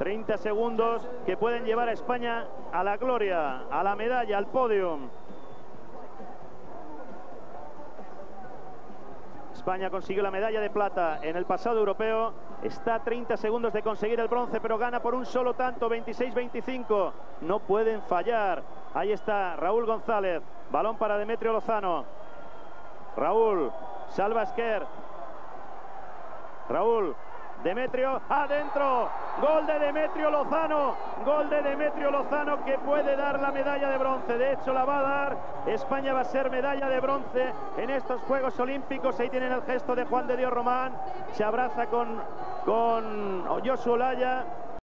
30 segundos que pueden llevar a España a la gloria, a la medalla, al podium. España consiguió la medalla de plata en el pasado europeo. Está a 30 segundos de conseguir el bronce, pero gana por un solo tanto, 26-25. No pueden fallar. Ahí está Raúl González. Balón para Demetrio Lozano. Raúl, salva Esquer. Raúl, Demetrio, adentro. Gol de Demetrio Lozano. Gol de Demetrio Lozano que puede dar la medalla de bronce. De hecho, la va a dar. España va a ser medalla de bronce en estos Juegos Olímpicos. Ahí tienen el gesto de Juan de Dios Román. Se abraza con, con Olaya.